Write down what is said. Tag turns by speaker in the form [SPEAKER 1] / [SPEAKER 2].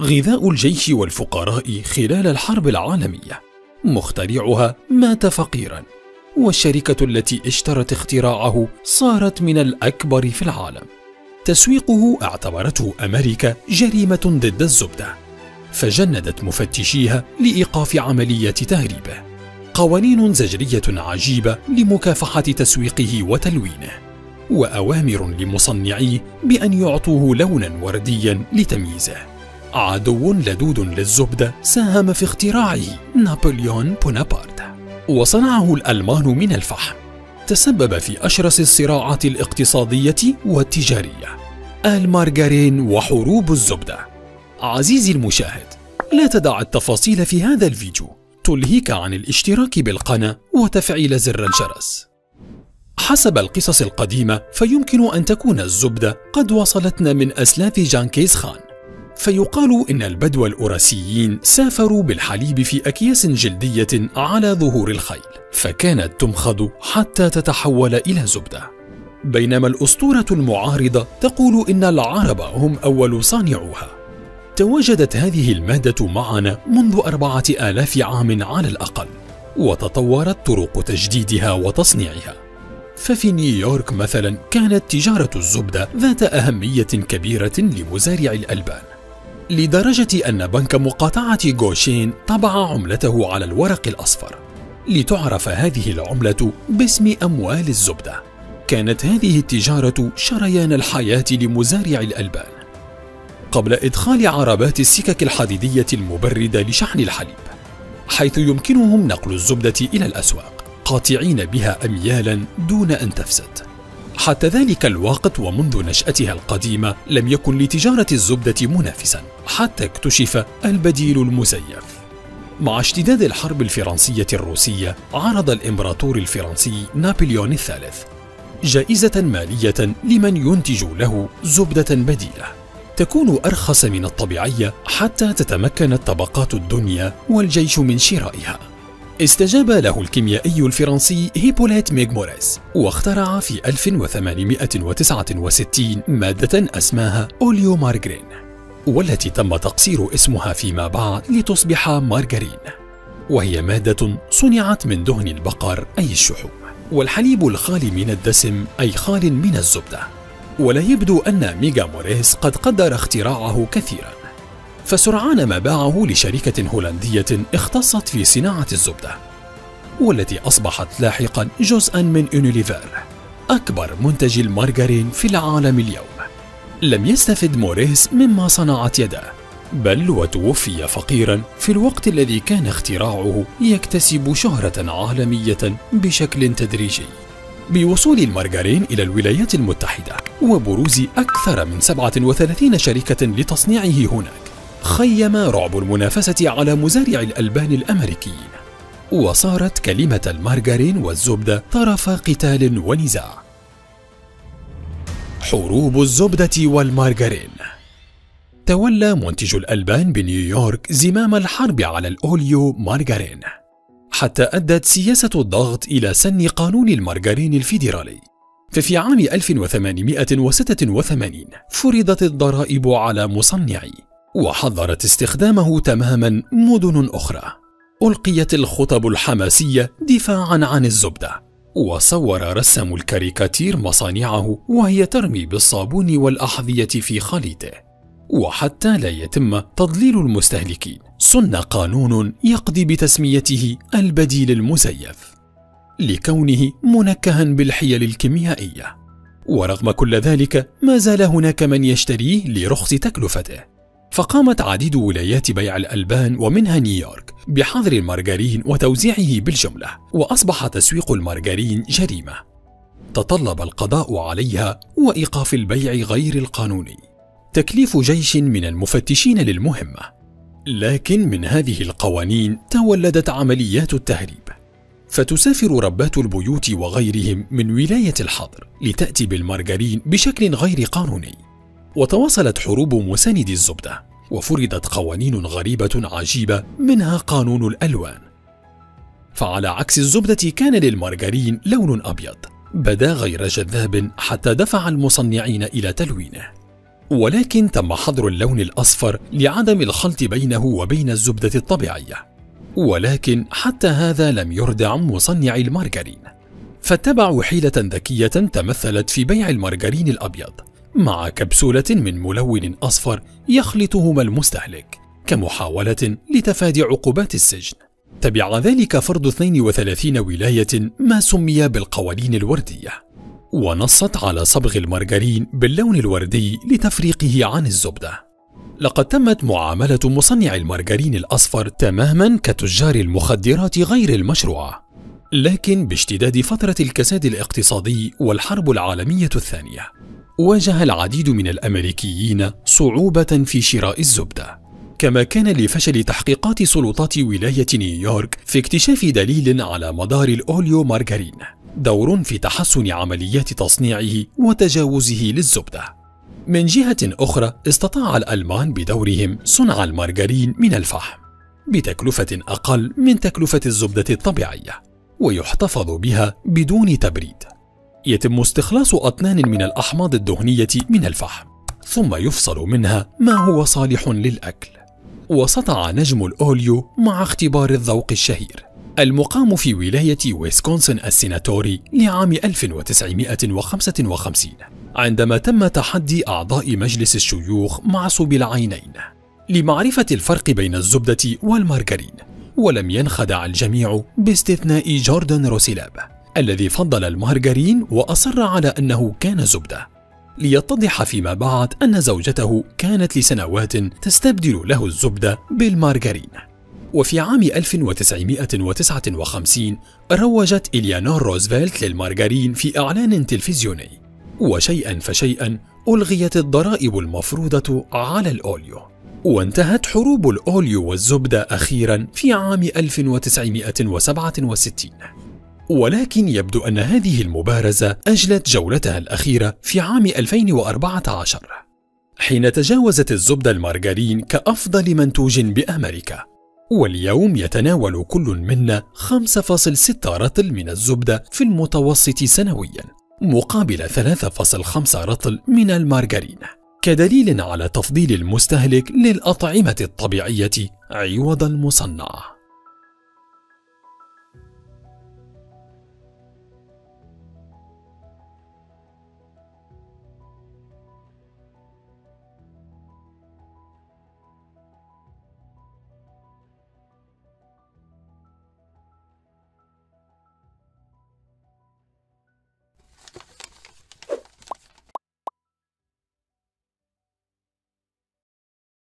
[SPEAKER 1] غذاء الجيش والفقراء خلال الحرب العالمية مخترعها مات فقيرا والشركة التي اشترت اختراعه صارت من الأكبر في العالم. تسويقه اعتبرته أمريكا جريمة ضد الزبدة فجندت مفتشيها لإيقاف عملية تهريبه. قوانين زجرية عجيبة لمكافحة تسويقه وتلوينه وأوامر لمصنعيه بأن يعطوه لونا ورديا لتمييزه. عدو لدود للزبدة ساهم في اختراعه نابليون بونابرت. وصنعه الألمان من الفحم. تسبب في أشرس الصراعات الاقتصادية والتجارية. المارغرين وحروب الزبدة. عزيزي المشاهد لا تدع التفاصيل في هذا الفيديو. تلهيك عن الاشتراك بالقناة وتفعيل زر الجرس. حسب القصص القديمة فيمكن أن تكون الزبدة قد وصلتنا من أسلاف جانكيز خان. فيقال إن البدو الأوراسيين سافروا بالحليب في أكياس جلدية على ظهور الخيل فكانت تمخض حتى تتحول إلى زبدة. بينما الأسطورة المعارضة تقول إن العرب هم أول صانعوها. تواجدت هذه المادة معنا منذ أربعة آلاف عام على الأقل وتطورت طرق تجديدها وتصنيعها. ففي نيويورك مثلا كانت تجارة الزبدة ذات أهمية كبيرة لمزارع الألبان. لدرجة أن بنك مقاطعة غوشين طبع عملته على الورق الأصفر لتعرف هذه العملة باسم أموال الزبدة. كانت هذه التجارة شريان الحياة لمزارع الألبان. قبل إدخال عربات السكك الحديدية المبردة لشحن الحليب حيث يمكنهم نقل الزبدة إلى الأسواق قاطعين بها أميالا دون أن تفسد. حتى ذلك الوقت ومنذ نشأتها القديمة لم يكن لتجارة الزبدة منافسا حتى اكتشف البديل المزيف. مع اشتداد الحرب الفرنسية الروسية عرض الإمبراطور الفرنسي نابليون الثالث جائزة مالية لمن ينتج له زبدة بديلة. تكون أرخص من الطبيعية حتى تتمكن الطبقات الدنيا والجيش من شرائها. استجاب له الكيميائي الفرنسي هيبوليت ميغموريس واخترع في 1869 مادة أسماها أوليو مارغرين والتي تم تقصير اسمها فيما بعد لتصبح مارغرين وهي مادة صنعت من دهن البقر أي الشحوم والحليب الخالي من الدسم أي خال من الزبدة ولا يبدو أن ميغا موريس قد قدر اختراعه كثيرا. فسرعان ما باعه لشركة هولندية اختصت في صناعة الزبدة والتي أصبحت لاحقا جزءا من يونيليفر أكبر منتج المارغرين في العالم اليوم. لم يستفد موريس مما صنعت يداه بل وتوفي فقيرا في الوقت الذي كان اختراعه يكتسب شهرة عالمية بشكل تدريجي. بوصول المارغرين إلى الولايات المتحدة وبروز أكثر من 37 شركة لتصنيعه هناك خيم رعب المنافسة على مزارع الألبان الأمريكيين وصارت كلمة المارغرين والزبدة طرف قتال ونزاع. حروب الزبدة والمارغرين. تولى منتج الألبان بنيويورك زمام الحرب على الأوليو مارغرين. حتى أدت سياسة الضغط إلى سن قانون المارغرين الفيدرالي. ففي عام 1886 فرضت الضرائب على مصنعي. وحظرت استخدامه تماما مدن أخرى. ألقيت الخطب الحماسية دفاعا عن الزبدة وصور رسام الكاريكاتير مصانعه وهي ترمي بالصابون والأحذية في خليطه. وحتى لا يتم تضليل المستهلكين سن قانون يقضي بتسميته البديل المزيف لكونه منكها بالحيل الكيميائية. ورغم كل ذلك ما زال هناك من يشتريه لرخص تكلفته. فقامت عديد ولايات بيع الألبان ومنها نيويورك بحظر المارغرين وتوزيعه بالجملة وأصبح تسويق المارغرين جريمة. تطلب القضاء عليها وإيقاف البيع غير القانوني. تكليف جيش من المفتشين للمهمة. لكن من هذه القوانين تولدت عمليات التهريب. فتسافر ربات البيوت وغيرهم من ولاية الحظر لتأتي بالمارغرين بشكل غير قانوني. وتواصلت حروب مساندي الزبدة. وفرضت قوانين غريبة عجيبة منها قانون الألوان. فعلى عكس الزبدة كان للمارغرين لون أبيض. بدا غير جذاب حتى دفع المصنعين إلى تلوينه. ولكن تم حظر اللون الأصفر لعدم الخلط بينه وبين الزبدة الطبيعية. ولكن حتى هذا لم يردع مصنعي المارغرين. فاتبعوا حيلة ذكية تمثلت في بيع المارغرين الأبيض. مع كبسولة من ملون أصفر يخلطهما المستهلك كمحاولة لتفادي عقوبات السجن. تبع ذلك فرض 32 ولاية ما سمي بالقوانين الوردية. ونصت على صبغ المارغرين باللون الوردي لتفريقه عن الزبدة. لقد تمت معاملة مصنع المارغرين الأصفر تماما كتجار المخدرات غير المشروعة. لكن باشتداد فترة الكساد الاقتصادي والحرب العالمية الثانية. واجه العديد من الأمريكيين صعوبة في شراء الزبدة. كما كان لفشل تحقيقات سلطات ولاية نيويورك في اكتشاف دليل على مدار الأوليو مارغرين دور في تحسن عمليات تصنيعه وتجاوزه للزبدة. من جهة أخرى استطاع الألمان بدورهم صنع المارغرين من الفحم بتكلفة أقل من تكلفة الزبدة الطبيعية ويحتفظ بها بدون تبريد. يتم استخلاص أطنان من الأحماض الدهنية من الفحم ثم يفصل منها ما هو صالح للأكل. وسطع نجم الأوليو مع اختبار الذوق الشهير. المقام في ولاية ويسكونسن السيناتوري لعام 1955 عندما تم تحدي أعضاء مجلس الشيوخ معصوب العينين لمعرفة الفرق بين الزبدة والمارغرين ولم ينخدع الجميع باستثناء جوردن روسيلاب. الذي فضل المارغرين وأصر على أنه كان زبدة. ليتضح فيما بعد أن زوجته كانت لسنوات تستبدل له الزبدة بالمارغرين وفي عام 1959 روجت إليانور روزفلت للمارغرين في إعلان تلفزيوني. وشيئا فشيئا ألغيت الضرائب المفروضة على الأوليو. وانتهت حروب الأوليو والزبدة أخيرا في عام 1967 ولكن يبدو أن هذه المبارزة أجلت جولتها الأخيرة في عام 2014 حين تجاوزت الزبدة المارغرين كأفضل منتوج بأمريكا واليوم يتناول كل منا 5.6 رطل من الزبدة في المتوسط سنوياً مقابل 3.5 رطل من المارغرين. كدليل على تفضيل المستهلك للأطعمة الطبيعية عوض المصنعة